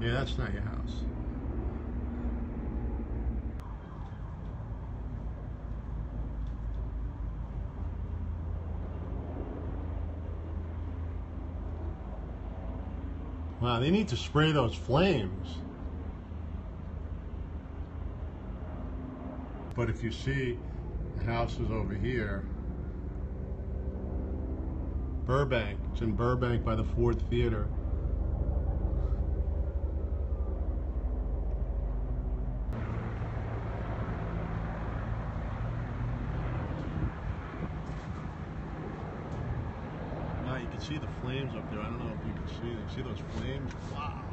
Yeah, that's not your house. Wow, they need to spray those flames. But if you see the house is over here, Burbank, it's in Burbank by the Ford Theater. Can see the flames up there. I don't know if you can see them. See those flames? Wow.